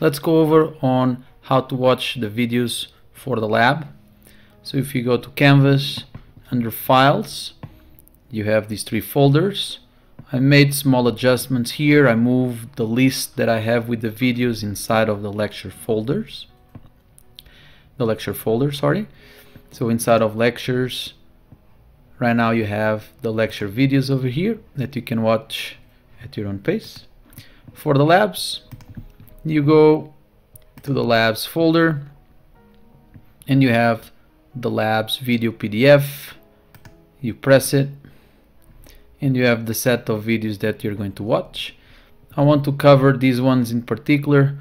let's go over on how to watch the videos for the lab. So if you go to Canvas, under Files, you have these three folders. I made small adjustments here. I moved the list that I have with the videos inside of the lecture folders. The lecture folder, sorry. So inside of lectures, right now you have the lecture videos over here that you can watch at your own pace. For the labs, you go to the labs folder and you have the labs video PDF you press it and you have the set of videos that you're going to watch. I want to cover these ones in particular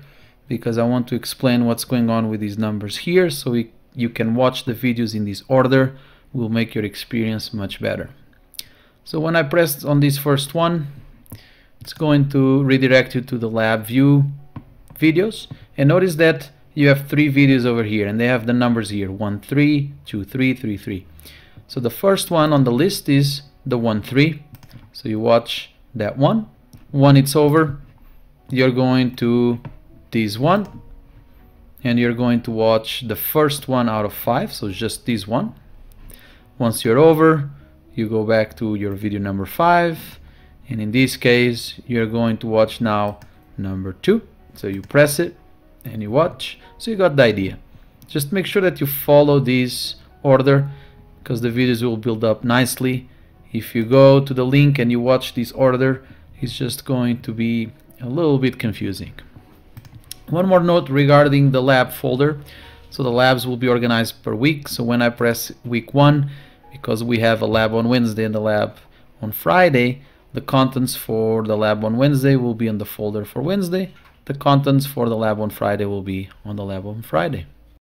because I want to explain what's going on with these numbers here so we, you can watch the videos in this order. Will make your experience much better. So when I press on this first one it's going to redirect you to the LabView videos. And notice that you have three videos over here and they have the numbers here 1 3 2 3 3 3 so the first one on the list is the 1 3 so you watch that one. When it's over you're going to this one and you're going to watch the first one out of five so just this one. Once you're over you go back to your video number five and in this case you're going to watch now number two so you press it and you watch. So you got the idea. Just make sure that you follow this order because the videos will build up nicely. If you go to the link and you watch this order it's just going to be a little bit confusing. One more note regarding the lab folder. So the labs will be organized per week. So when I press week one because we have a lab on Wednesday and a lab on Friday the contents for the lab on Wednesday will be in the folder for Wednesday the contents for the lab on Friday will be on the lab on Friday.